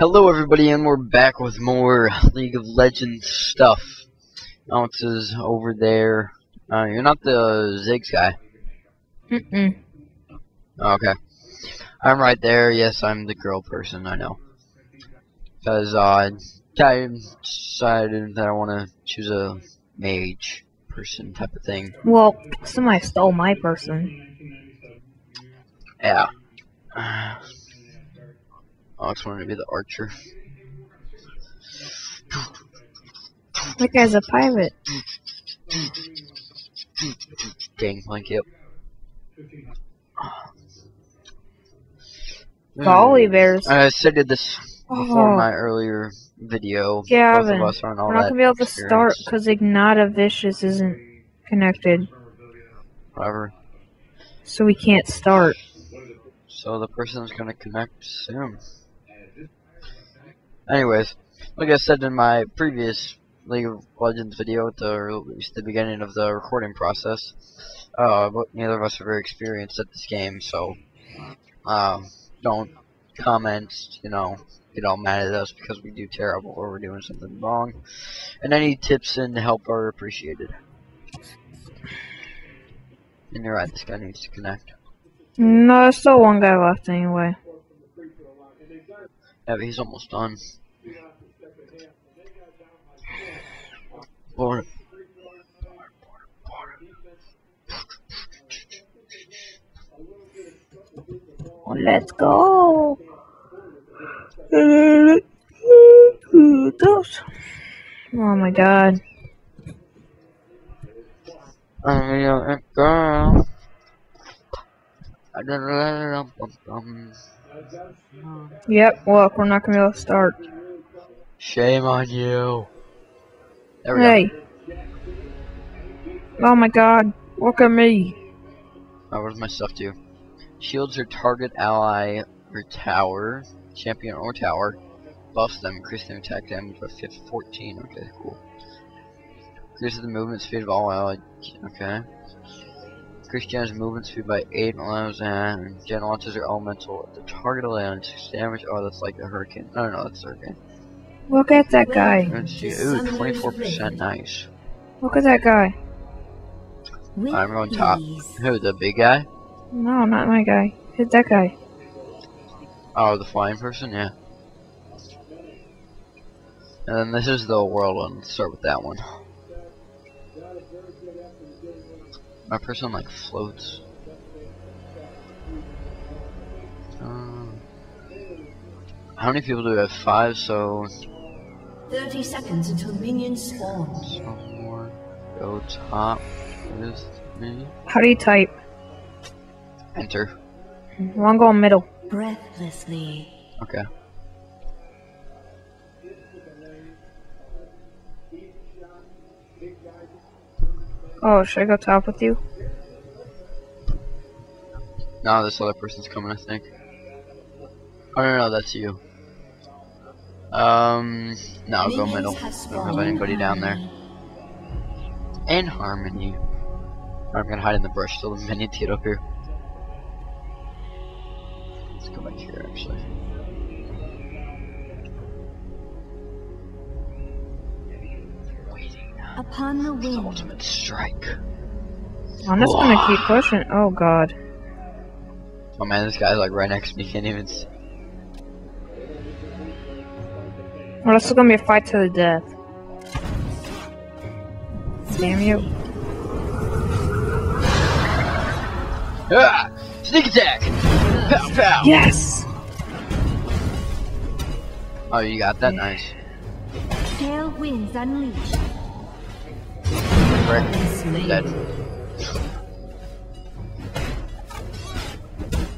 Hello everybody and we're back with more League of Legends stuff. Alex is over there. Uh, you're not the Ziggs guy. Mm-mm. Okay. I'm right there. Yes, I'm the girl person, I know. Because uh, I decided that I want to choose a mage person type of thing. Well, somebody stole my person. Yeah. Alex wanted to be the archer. That guy's a pirate. Gangplank, yep. Golly hmm. bears. I said this before Oh. my earlier video. Gavin, Both of us aren't all We're not gonna be able to start because Ignata Vicious isn't connected, Whatever. so we can't start. So the person's gonna connect soon. Anyways, like I said in my previous League of Legends video at the, at the beginning of the recording process, uh, neither of us are very experienced at this game, so um, don't comment, you know, get all mad at us because we do terrible or we're doing something wrong. And any tips and help are appreciated. And you're right, this guy needs to connect. No, there's still one guy left anyway. Yeah, but he's almost done. Born. Let's go. Oh my god. I'm a girl. I don't know. Yep, look, we're not gonna be able to start. Shame on you. There we Hey. Oh my god, look at me. go. Oh, where's my stuff to? Shields your target ally or tower, champion or tower. Buffs them, increase their attack damage by 50, 14. Okay, cool. Increases the movement speed of all allies. Okay. Increase Gen's movement speed by 8 and allows and Gen launches her elemental at the target ally 6 damage. Oh, that's like a hurricane. No, no, that's a hurricane. Look at that guy. Let's see. Ooh, 24% nice. Look at that guy. I'm on top. ease. Who, the big guy? No, not my guy. Hit that guy. Oh, the flying person? Yeah. And then this is the world one. Let's start with that one. My person like floats. Um, how many people do we have? Five, so 30 seconds until minions spawn. some more go top with me. How do you type? Enter. One go middle. Breathlessly. Okay. Oh, should I go top with you? No, this other person's coming, I think. Oh, no, no, that's you. Um, no, I'll go middle. I don't have anybody down there. And Harmony. I'm gonna hide in the brush till the minions get up here. Let's go back here, actually. Upon the The wind. ultimate strike. I'm just gonna keep pushing. Oh god. Oh man, this guy's like right next to me, can't even see. Well, this is gonna be a fight to the death. Damn you. Ah! Sneak attack! Pow pow! Yes! Oh, you got that? Nice. Pale winds unleashed. Brick. Dead.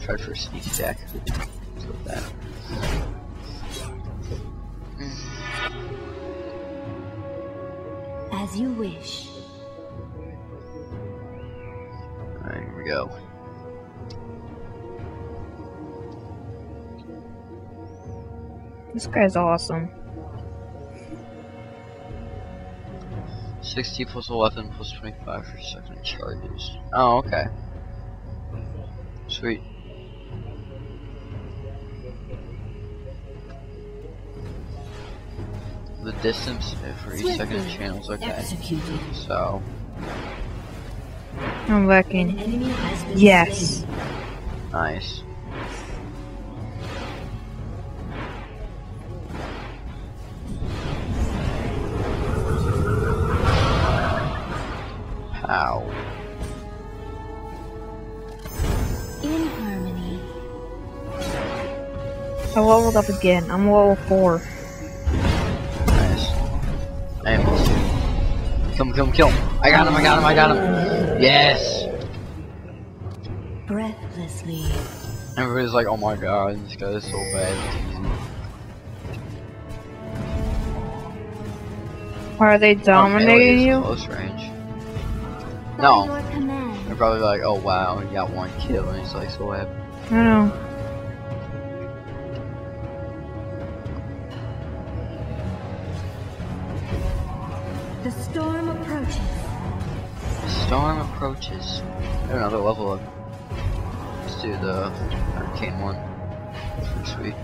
Try for a sneak attack. Let's go with that. As you wish. Alright, here we go. This guy's awesome. 60 plus 11 plus 25 for second charges. Oh, okay. Sweet. the distance for each second Swiftly channel's okay. Executed. So, I'm An lacking. enemy has been Yes. slain. nice. How? In harmony. I leveled up again. I'm level 4. Nice. I almost. Kill him, kill him, kill him. I got him, I got him, I got him. Yes! Breathlessly. Everybody's like, oh my god, this guy is so bad. It's easy. Why are they Oh, dominating is you? Close range. By No. your command. They're probably like, oh wow, he got one kill, and he's like, so happy. I don't know. The storm approaches. The storm approaches. Another level up. Let's do the arcane one. Pretty sweet.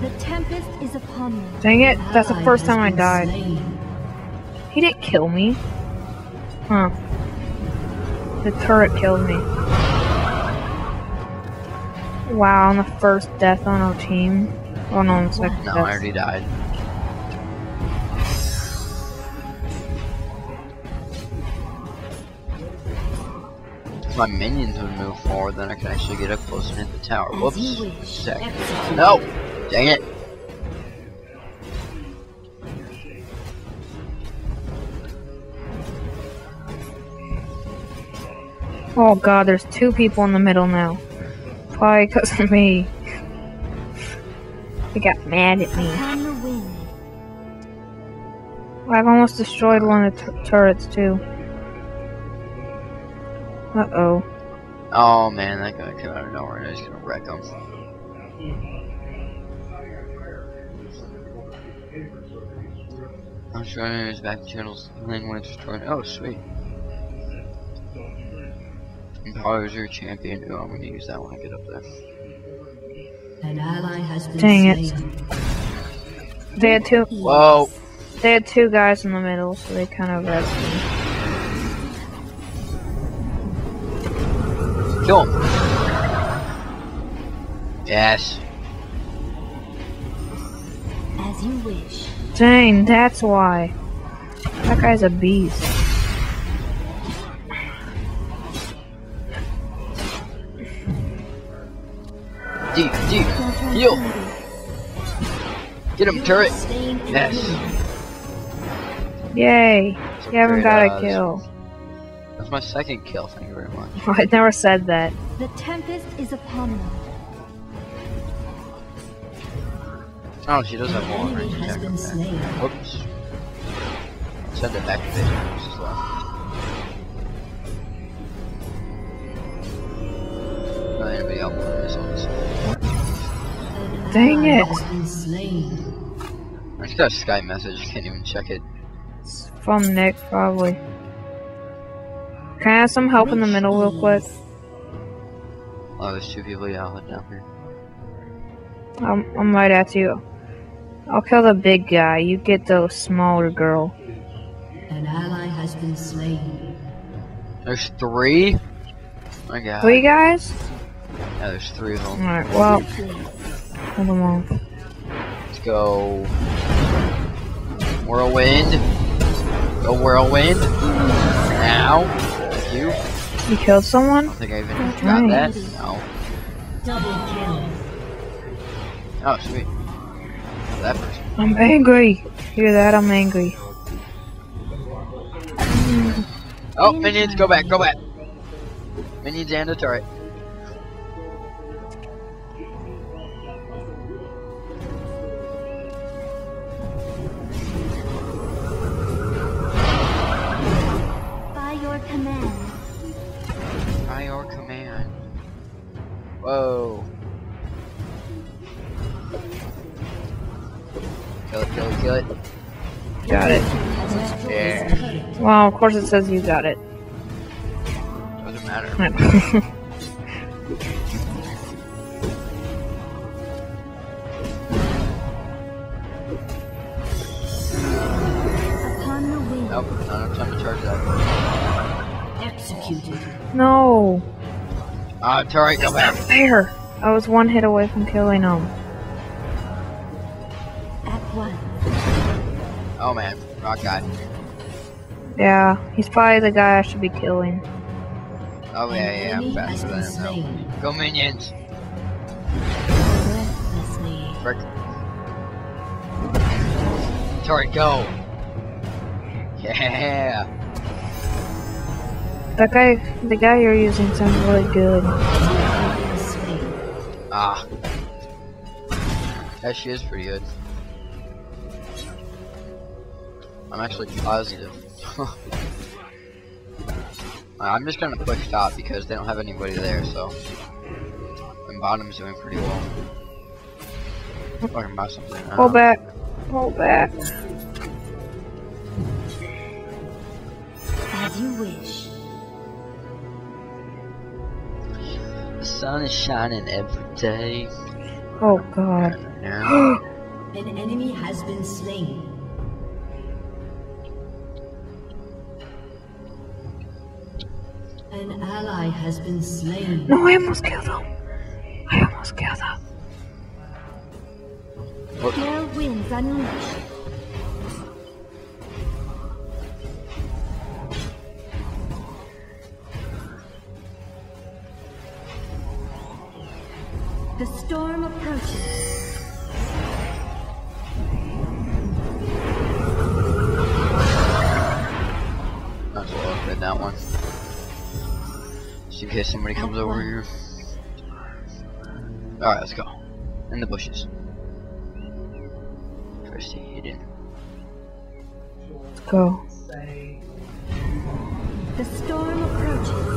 The tempest is upon me. Dang it, that's the first time I been died. Slain. He didn't kill me. Huh. The turret killed me. Wow, I'm the first death on our team. Oh no, I'm the second No, I already died. If my minions would move forward, then I can actually get up close and hit the tower. Whoops. you wish. Second. Executed. No! Dang it! Oh god, there's two people in the middle now. Probably because of me. They got mad at me. I've almost destroyed one of the tur- turrets too. Uh oh. Man, that guy came out of nowhere and was gonna wreck him. I'm showing his back channels. Oh, sweet. Mm-hmm. Empowers your champion. Oh, I'm gonna use that when I get up there. An ally has been Dang it. They had two. Whoa! They had two guys in the middle, so they kind of rested me. Kill him! Yes. As you wish. Dang, that's why. That guy's a beast. Deep, deep. Heal! Get him, turret! Sustained Yes. Yay! That's You haven't got a kill. That's my second kill, thank you very much. I never said that. The tempest is upon me. Oh, she does have An more enemy range has attack. been Okay. slain. Whoops. Send it back to base. She's left. Anybody else on this on Dang it. has been slain. I just got a Skype message, can't even check it. It's from Nick, probably. Can I have some help in the middle real quick? Oh, there's two people, yeah, I'll head down here. I'm, I'm right at you. I'll kill the big guy. You get the smaller girl. An ally has been slain. There's three? My god. Three guys? Yeah, there's three of them. Alright, well, hold them off. Let's go. Whirlwind. Go whirlwind. Now. You. You killed someone? I don't think I even got that. No. Double kill. Oh, sweet. That person. I'm angry. Hear that? I'm angry. Oh, minions, go back, go back. Minions and a turret. Well, of course it says you got it. Doesn't matter. No. not time to charge that. Executed. No. Uh, it's alright, go back. Fair. I was one hit away from killing him. At one. Oh man, rock guy. Yeah, he's probably the guy I should be killing. Oh yeah, yeah, I'm faster than him. Go minions! Frick. Alright, go! Yeah! That guy, the guy you're using sounds really good. Ah. Yeah, she is pretty good. I'm actually positive. I'm just gonna push top because they don't have anybody there, so. And bottom's doing pretty well. Talking about something. Pull back. Pull back. As you wish. The sun is shining every day. Oh god. An enemy has been slain. An ally has been slain. No, I almost killed him. I almost killed him. Gale winds unleashed. The storm approaches. not so well good that one. Just in case somebody comes over here. Alright, let's go. In the bushes. First to hidden. Let's go. The storm approaches.